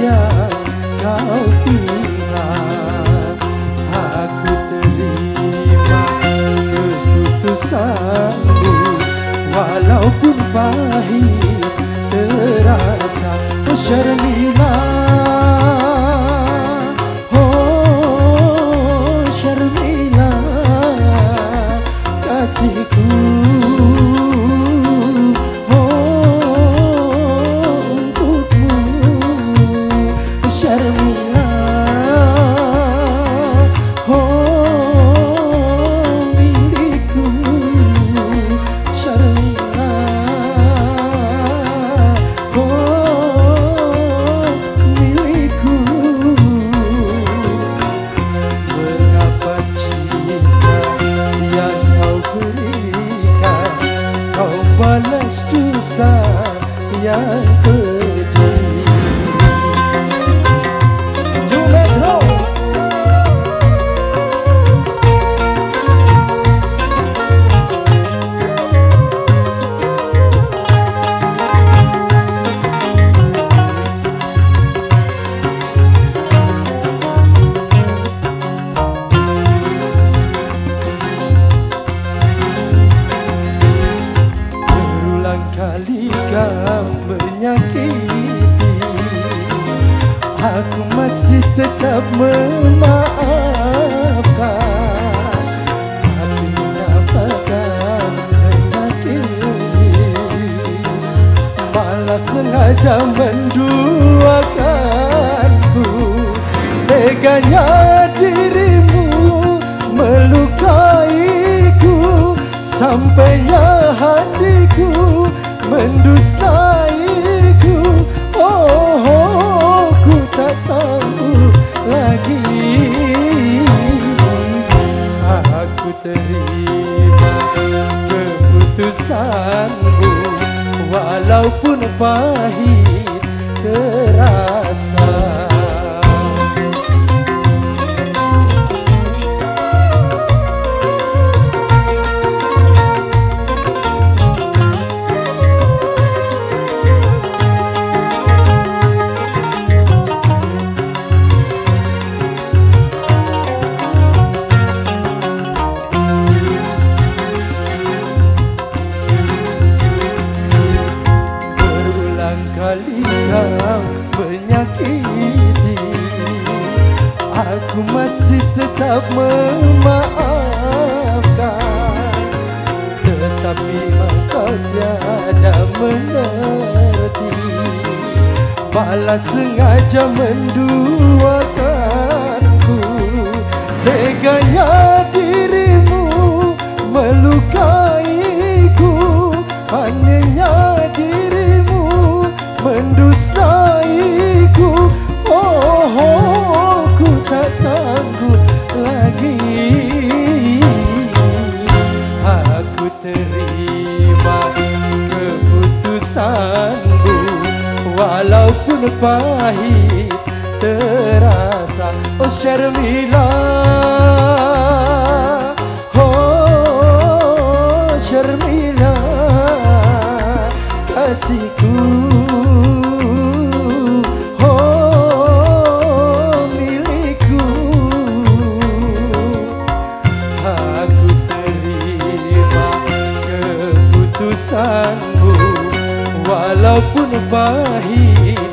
yang kau pihak Aku terima keputusanmu. Walaupun pahit terasa Oh Syarmilah yang pedih kau menyakiti. Aku masih tetap memaafkan. Tapi mendapatkan menyakiti? Malah sengaja menduakanku. Teganya dirimu melukaiku Sampainya hatiku mendustaiku oh, oh ku tak sanggup lagi. Aku terima keputusanmu walaupun pahit terasa Aku masih tetap memaafkan. Tetapi kau tiada mengerti. Balas sengaja menduakanku. Teganya dirimu melukaiku. Hanya sanggup lagi. Aku terima keputusanmu walaupun pahit terasa. Oh Syarmilah keputusanmu walaupun pahit